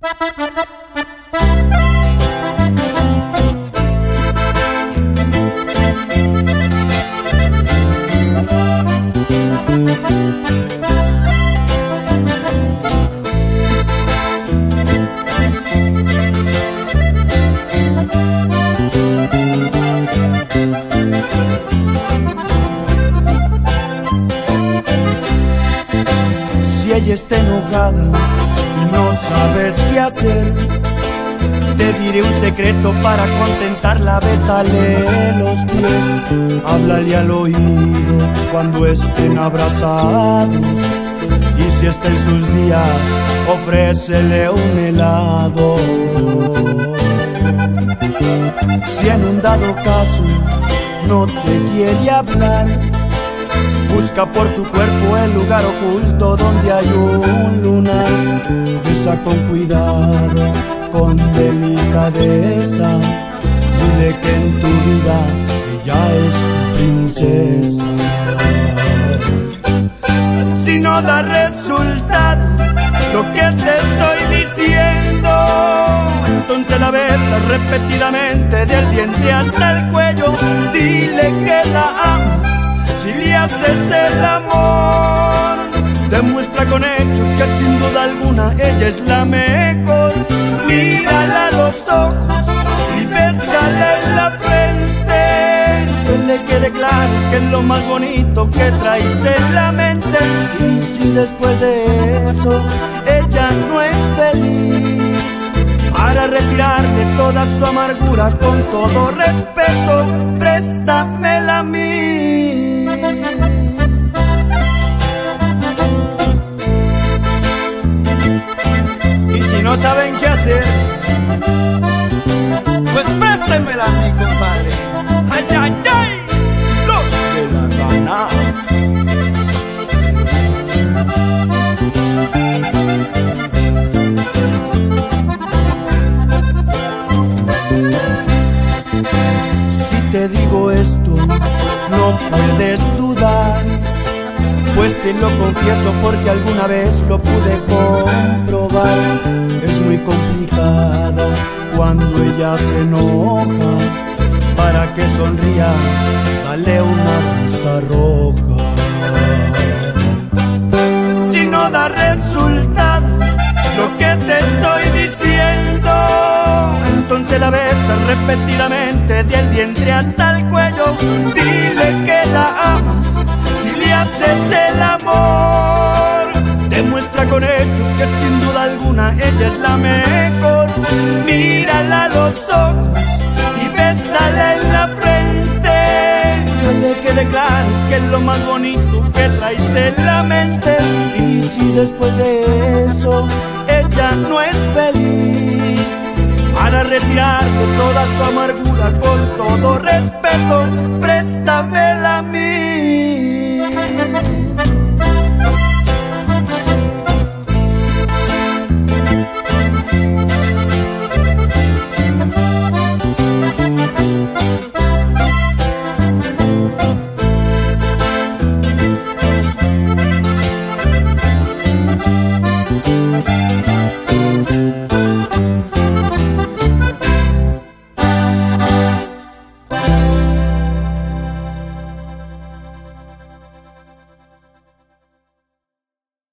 Si ella está enojada no sabes qué hacer, te diré un secreto para contentarla, besale los pies, háblale al oído cuando estén abrazados. Y si está en sus días, ofrécele un helado. Si en un dado caso no te quiere hablar, Busca por su cuerpo el lugar oculto donde hay un lunar. Besa con cuidado, con delicadeza. Dile que en tu vida ella es princesa. Si no da resultado lo que te estoy diciendo, entonces la besa repetidamente del vientre hasta el cuello. Dile que la si le haces el amor, demuestra con hechos que sin duda alguna ella es la mejor. Mírala a los ojos y bésala en la frente. Que le quede claro que es lo más bonito que traes en la mente. Y si después de eso ella no es feliz, para retirarle toda su amargura con todo respeto, préstamela a mí. No saben qué hacer, pues préstemela mi compadre. ¡Ay, ay, ay! Los de la gana. Si te digo esto, no puedes dudar, pues te lo confieso porque alguna vez lo pude comprobar. Cuando ella se enoja, para que sonría, dale una rosa roja. Si no da resultado lo que te estoy diciendo, entonces la besas repetidamente del vientre hasta el cuello. Dile que la amas si le haces el amor. Demuestra con hechos que sin duda alguna ella es la mejor. Mírala a los ojos y bésala en la frente. Que le quede claro que es lo más bonito que traes en la mente. Y si después de eso ella no es feliz para retirarte toda su amargura con todo respeto, préstamela a mí.